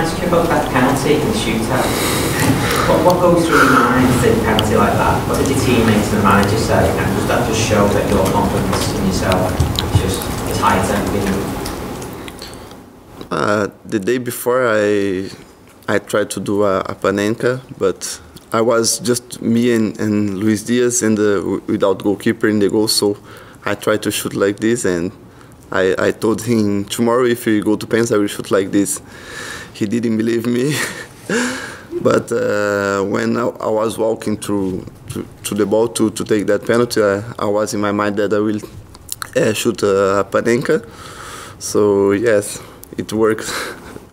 ask you about that penalty in the shootout? What, what goes through your mind in a penalty like that? What did your teammates and the manager say? And does that just show that your confidence in yourself just as high as been? Uh, the day before, I I tried to do a, a panenka, but I was just me and, and Luis Diaz and the, without goalkeeper in the goal, so I tried to shoot like this, and I, I told him tomorrow if you go to Pens, I will shoot like this. He didn't believe me, but uh, when I, I, was walking through to, to, the ball to, to take that penalty, I, I was in my mind that I will uh, shoot a panenka. So yes, it works.